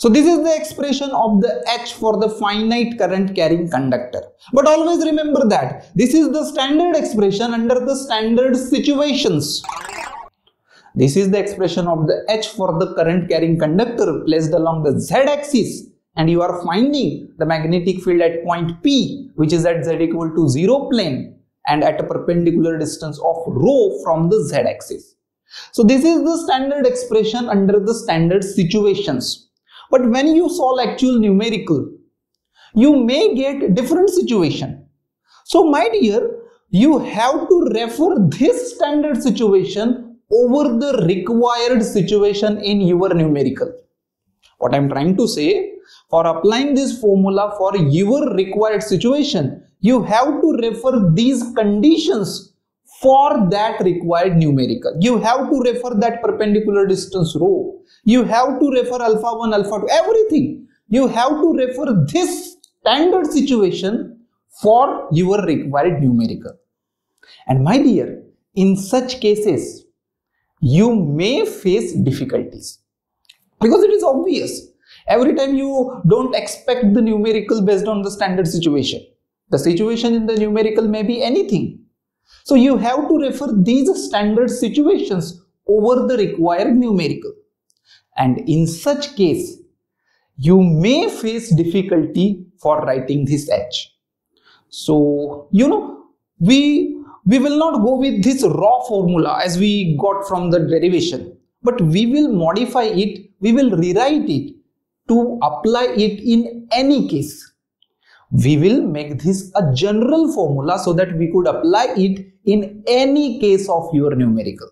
So this is the expression of the H for the finite current carrying conductor. But always remember that this is the standard expression under the standard situations. This is the expression of the H for the current carrying conductor placed along the Z axis and you are finding the magnetic field at point P which is at Z equal to 0 plane and at a perpendicular distance of rho from the Z axis. So this is the standard expression under the standard situations. But when you solve actual numerical, you may get different situation. So my dear, you have to refer this standard situation over the required situation in your numerical. What I'm trying to say, for applying this formula for your required situation, you have to refer these conditions for that required numerical. You have to refer that perpendicular distance rho. You have to refer alpha 1, alpha 2, everything. You have to refer this standard situation for your required numerical. And my dear, in such cases, you may face difficulties because it is obvious. Every time you don't expect the numerical based on the standard situation. The situation in the numerical may be anything so you have to refer these standard situations over the required numerical. And in such case, you may face difficulty for writing this H. So, you know, we, we will not go with this raw formula as we got from the derivation, but we will modify it, we will rewrite it to apply it in any case we will make this a general formula so that we could apply it in any case of your numerical.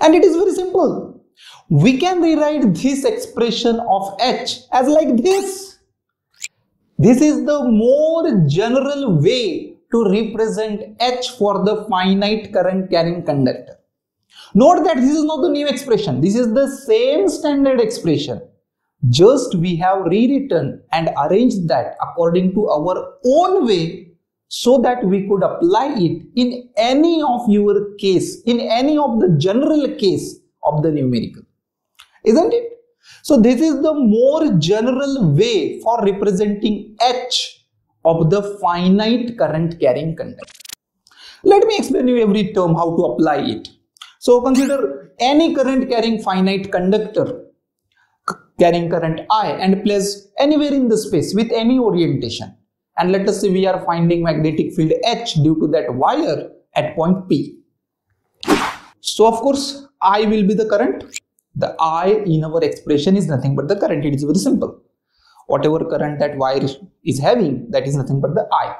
And it is very simple. We can rewrite this expression of H as like this. This is the more general way to represent H for the finite current carrying conductor. Note that this is not the new expression. This is the same standard expression just we have rewritten and arranged that according to our own way so that we could apply it in any of your case, in any of the general case of the numerical. Isn't it? So this is the more general way for representing H of the finite current carrying conductor. Let me explain you every term how to apply it. So consider any current carrying finite conductor carrying current I and placed anywhere in the space with any orientation. And let us say we are finding magnetic field H due to that wire at point P. So of course, I will be the current. The I in our expression is nothing but the current. It is very simple. Whatever current that wire is having, that is nothing but the I.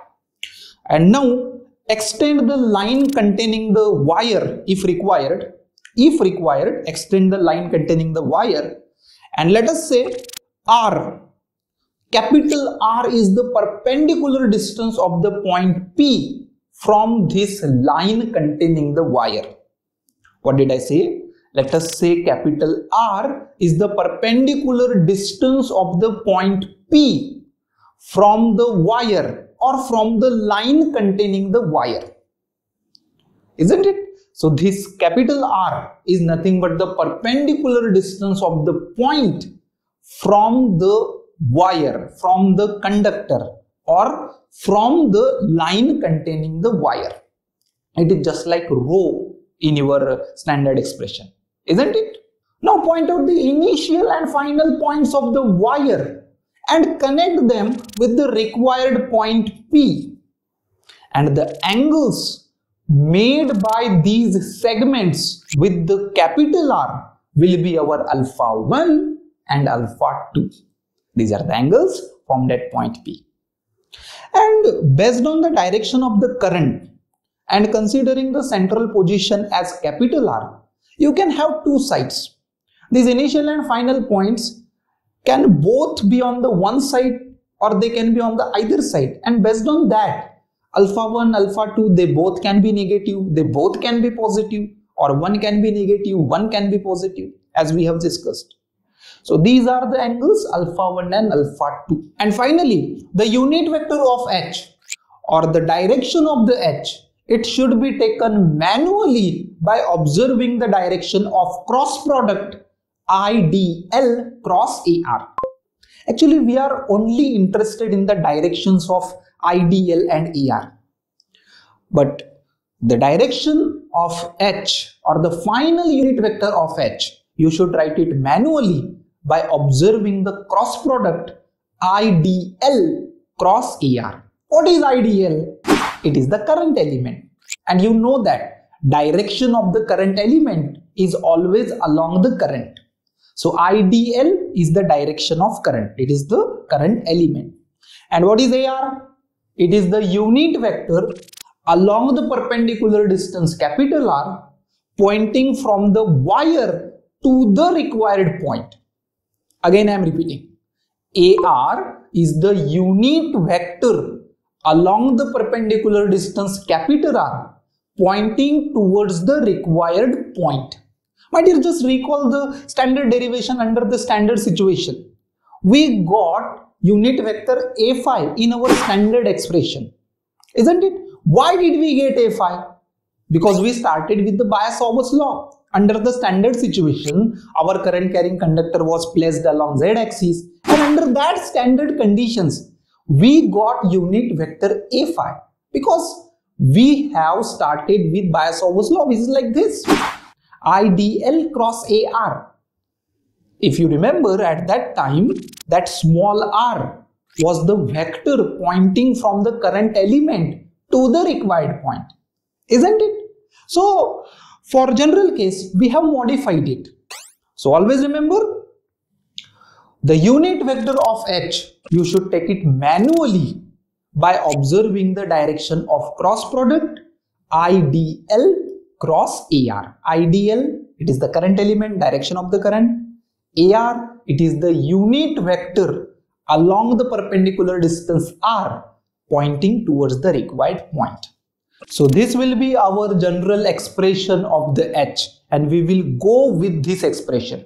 And now extend the line containing the wire if required. If required, extend the line containing the wire and let us say R. Capital R is the perpendicular distance of the point P from this line containing the wire. What did I say? Let us say capital R is the perpendicular distance of the point P from the wire or from the line containing the wire. Isn't it? So this capital R is nothing but the perpendicular distance of the point from the wire, from the conductor or from the line containing the wire. It is just like rho in your standard expression, isn't it? Now point out the initial and final points of the wire and connect them with the required point P. And the angles made by these segments with the capital R will be our alpha 1 and alpha 2. These are the angles formed at point P. And based on the direction of the current and considering the central position as capital R, you can have two sides. These initial and final points can both be on the one side or they can be on the either side and based on that alpha 1 alpha 2 they both can be negative they both can be positive or one can be negative one can be positive as we have discussed so these are the angles alpha 1 and alpha 2 and finally the unit vector of h or the direction of the h it should be taken manually by observing the direction of cross product IDL cross AR. Actually, we are only interested in the directions of IDL and ER. But the direction of H or the final unit vector of H, you should write it manually by observing the cross product IDL cross ER. What is IDL? It is the current element. And you know that direction of the current element is always along the current. So IDL is the direction of current. It is the current element. And what is AR? It is the unit vector along the perpendicular distance capital R pointing from the wire to the required point. Again I am repeating. AR is the unit vector along the perpendicular distance capital R pointing towards the required point. My dear, just recall the standard derivation under the standard situation. We got unit vector a phi in our standard expression. Isn't it? Why did we get a phi? Because we started with the Biot-Savart law. Under the standard situation, our current carrying conductor was placed along z-axis and under that standard conditions, we got unit vector a phi because we have started with Biot-Savart law which is like this IDL cross AR. If you remember at that time that small r was the vector pointing from the current element to the required point. Isn't it? So for general case we have modified it. So always remember the unit vector of h you should take it manually by observing the direction of cross product IDL cross AR. IDL, it is the current element, direction of the current. AR, it is the unit vector along the perpendicular distance R pointing towards the required point. So this will be our general expression of the H and we will go with this expression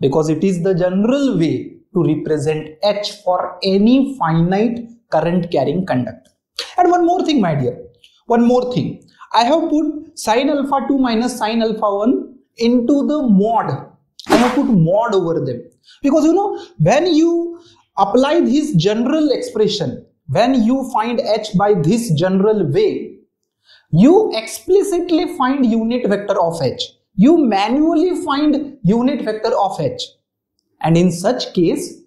because it is the general way to represent H for any finite current carrying conductor. And one more thing my dear, one more thing. I have put sine alpha 2 minus sine alpha 1 into the mod. I have put mod over them. Because you know, when you apply this general expression, when you find h by this general way, you explicitly find unit vector of h. You manually find unit vector of h. And in such case,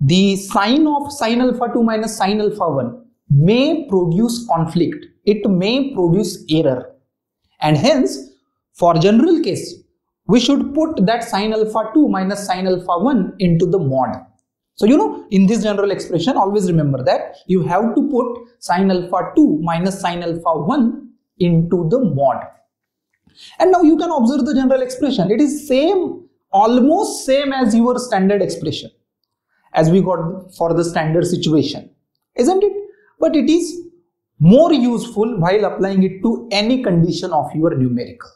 the sign of sine alpha 2 minus sine alpha 1 may produce conflict it may produce error and hence for general case we should put that sine alpha 2 minus sine alpha 1 into the mod. So you know in this general expression always remember that you have to put sine alpha 2 minus sine alpha 1 into the mod. And now you can observe the general expression. It is same almost same as your standard expression as we got for the standard situation isn't it? But it is more useful while applying it to any condition of your numerical.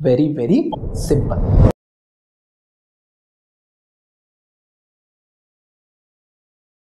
Very, very simple.